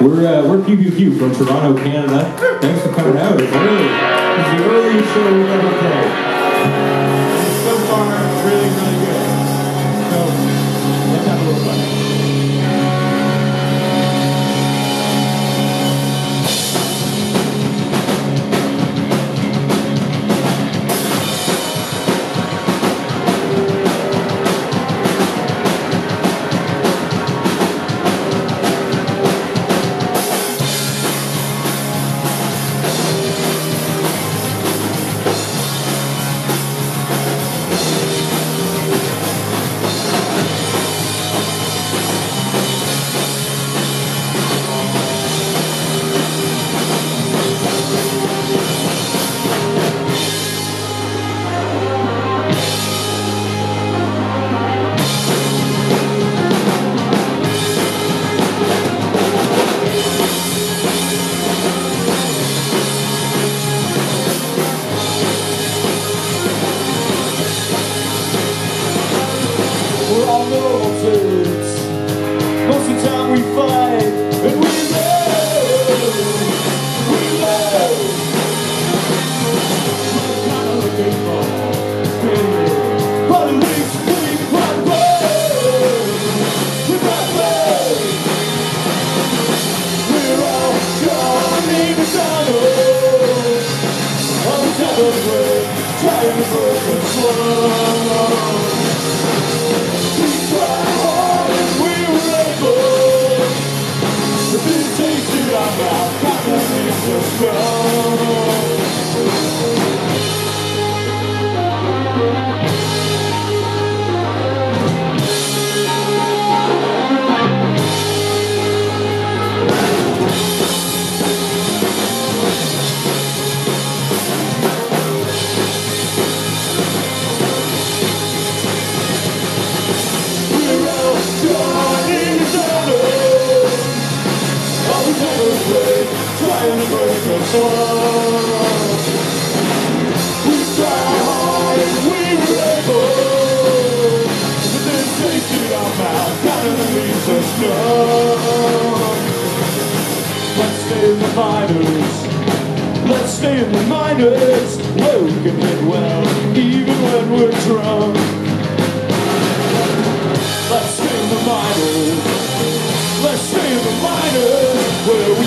We're, uh, we're PKEW PKEW PKEW from Toronto, Canada. Thanks for coming out. It's early. It's the earliest show we've ever played.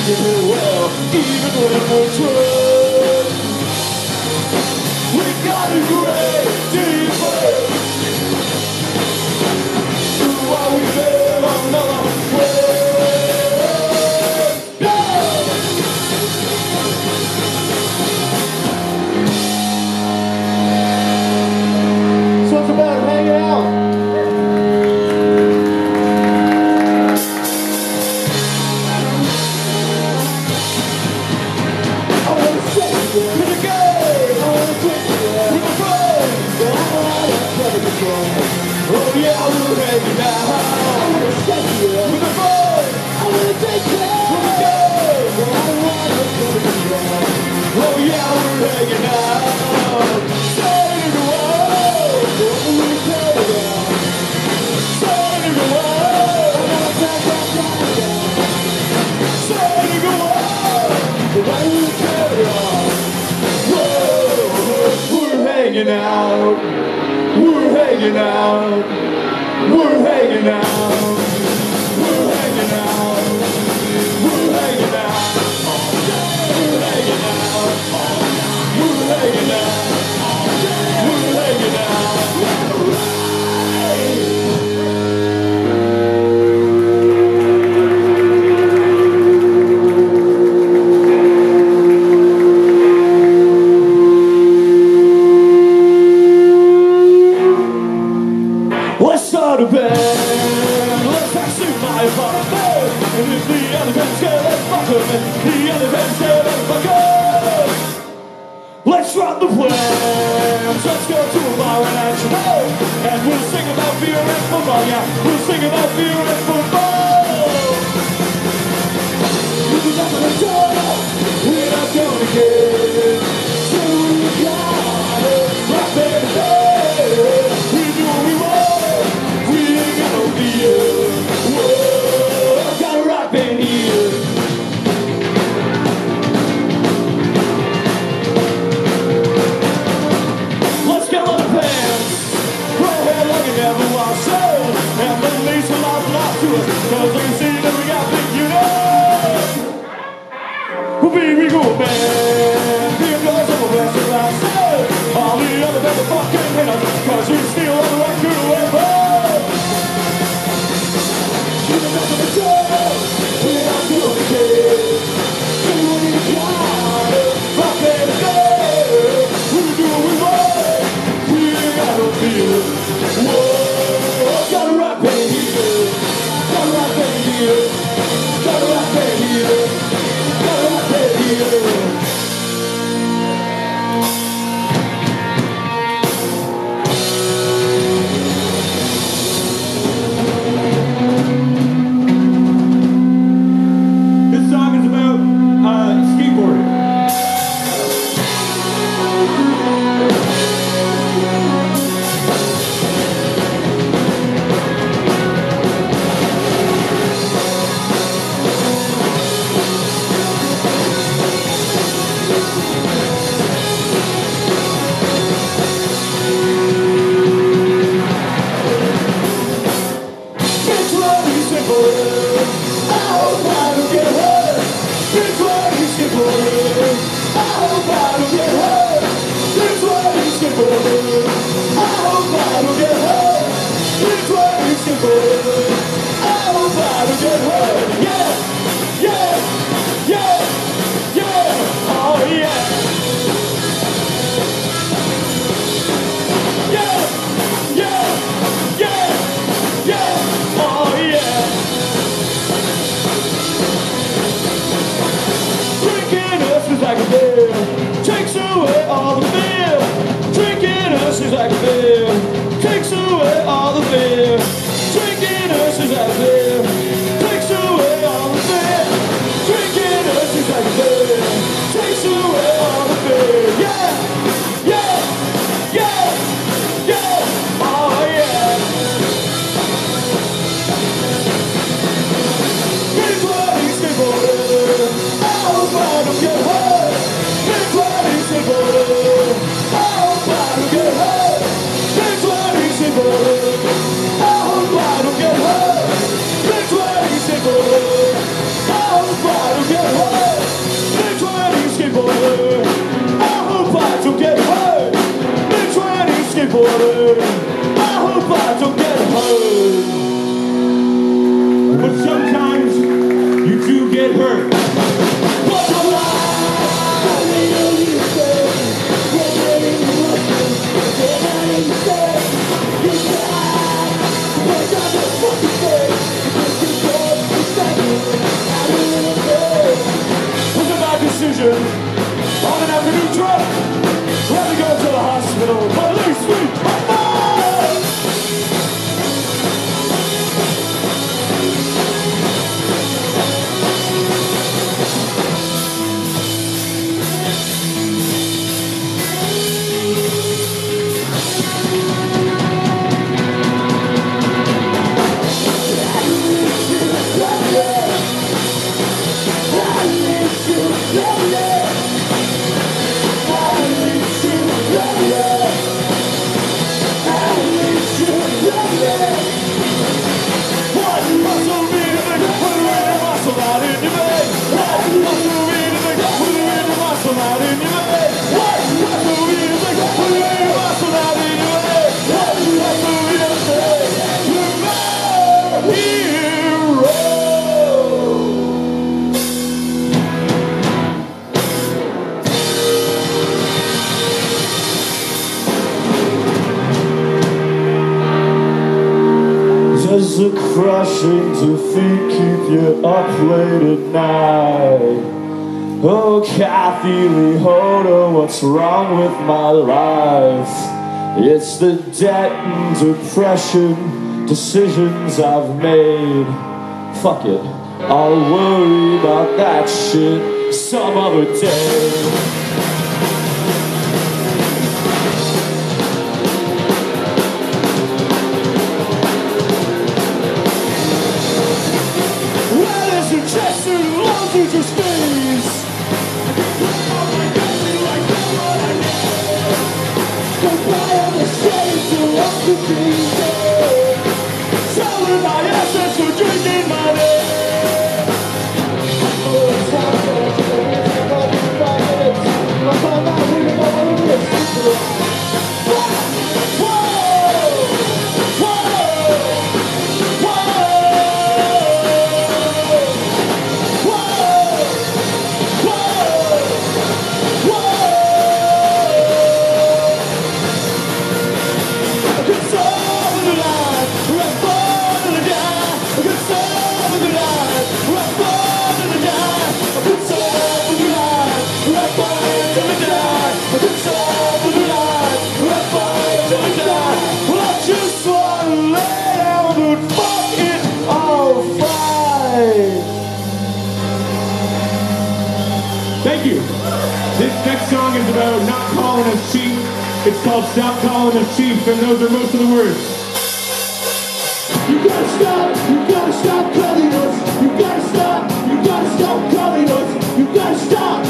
이제는 와 이거 노래 못춰. hanging out. We're hanging out. decision. On an avenue truck. Let me go to the hospital, but least seem to think keep you up late at night. Oh, Kathie Lee Hoda, what's wrong with my life? It's the debt and depression decisions I've made. Fuck it, I'll worry about that shit some other day. This next song is about not calling us cheap. It's called Stop Calling Us Chief, and those are most of the words. You gotta stop, you gotta stop calling us. You gotta stop, you gotta stop calling us. You gotta stop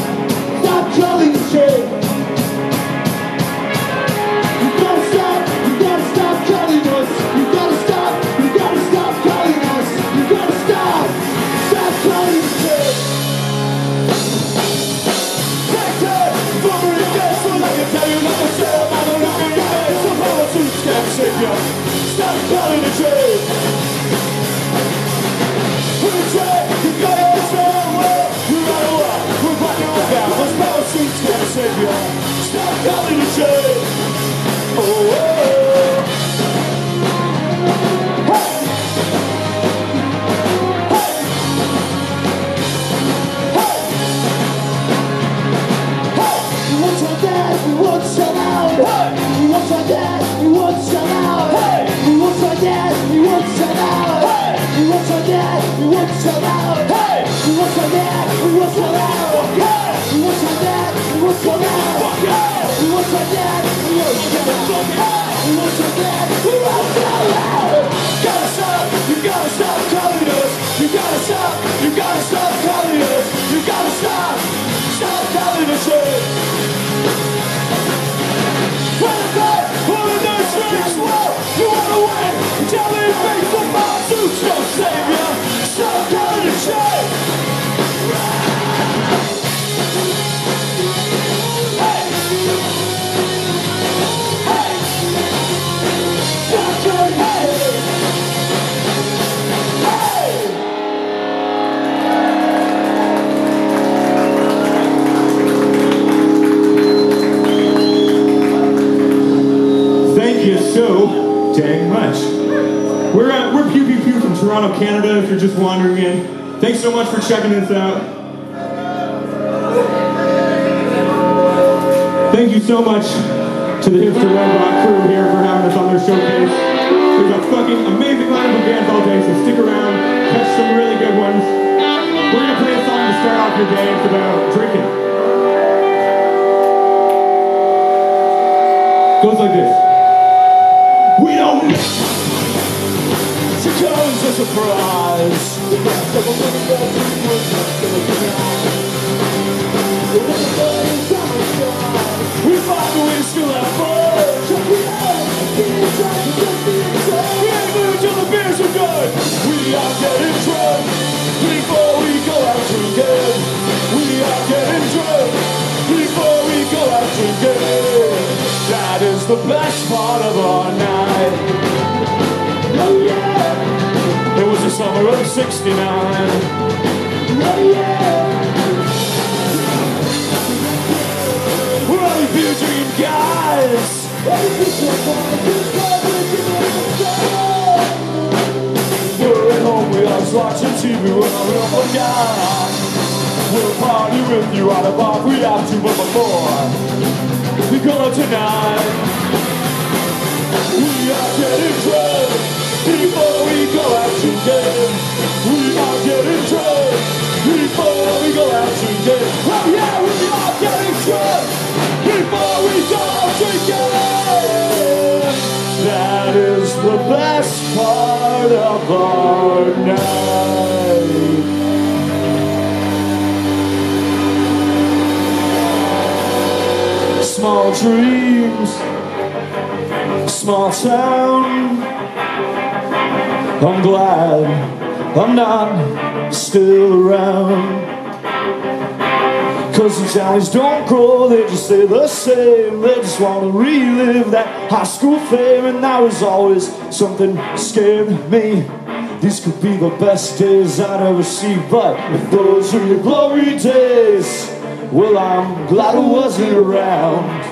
you so dang much. We're we're PKEW PKEW PKEW from Toronto, Canada. If you're just wandering in, thanks so much for checking us out. Thank you so much to the Hipster Rock crew here for having us on their showcase. There's a fucking amazing lineup of bands all day, so stick around, catch some really good ones. We're gonna play a song to start off your day. It's about drinking. Goes like this. She comes as a surprise. We find a way to have fun. We ain't moved till the beers are. We are getting drunk before we go out drinking. We are getting drunk before we go out drinking. That is the best part of '69. Oh yeah. We're only beer drinking guys. We're at home, we are watching TV when I'm up a guy. We'll party with you out of bar we have to, but before we go tonight, we are getting drunk before we go out drinking. We are getting drunk before we go out. Oh yeah, we are getting drunk before we go out. That is the best part of our night. Small dreams, small town. I'm glad I'm not still around. Cause the townies don't grow, they just stay the same. They just wanna relive that high school fame, and that was always something scared me. These could be the best days I'd ever see, but if those are your glory days, well, I'm glad I wasn't around.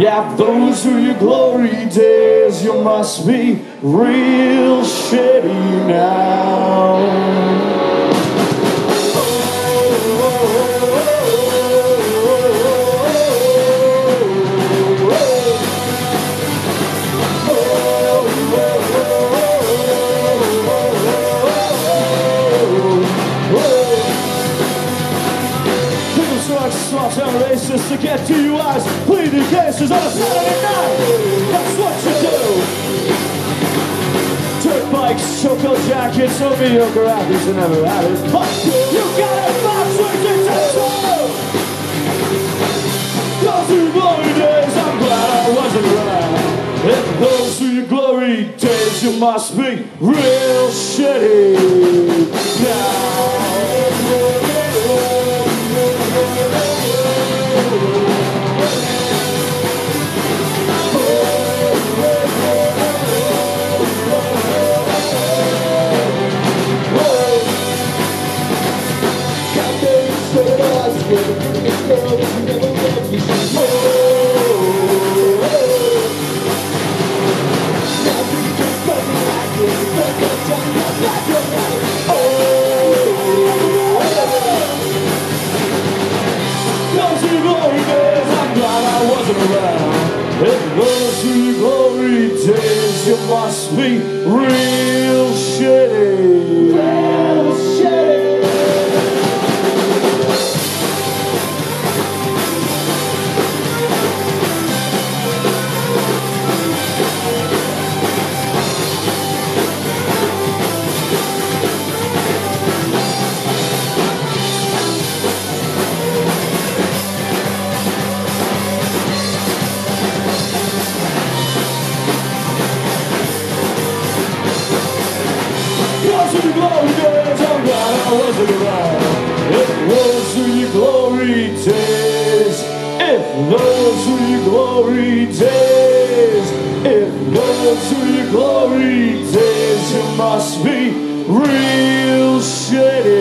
Yeah, those are your glory days, you must be real shitty now. me your and never had it. You got a fast working tension! Those who glory days, I'm glad I wasn't around. And those who your glory days, you must be real shitty now. shaded.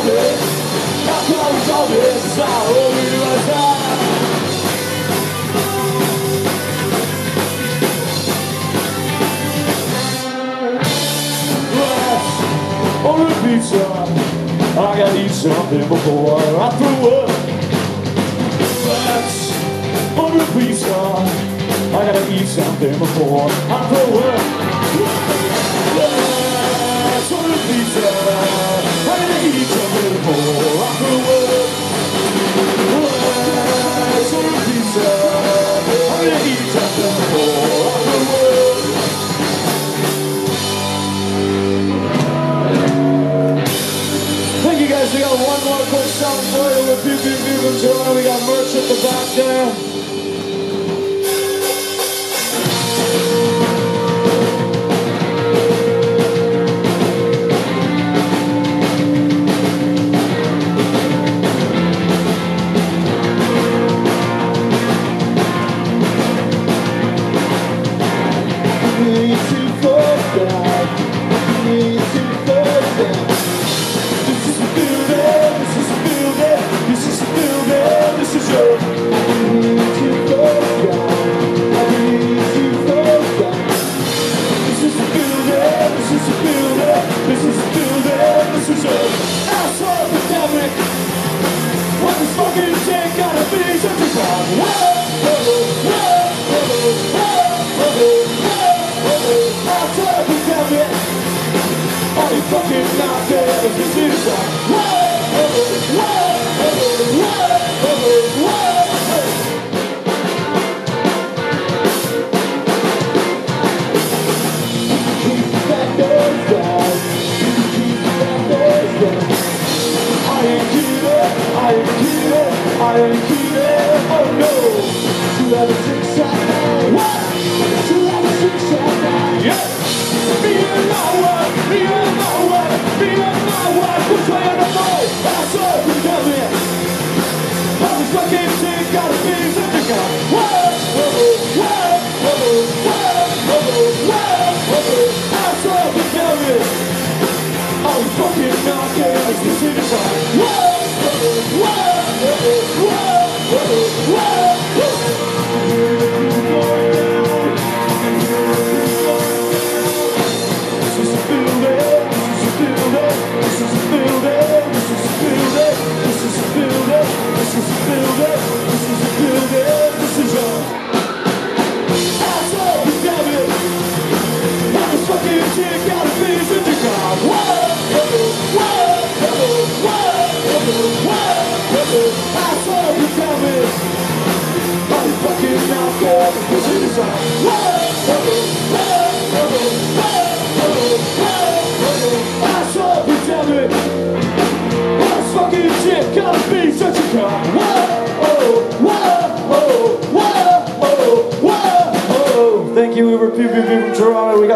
tobie, na całą tobie I gotta eat something before I throw up. Let's pizza. I gotta eat something before I throw up. we got one more quick song for you with PKEW PKEW PKEW from Toronto. We got merch at the back there.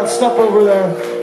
Got stuff over there.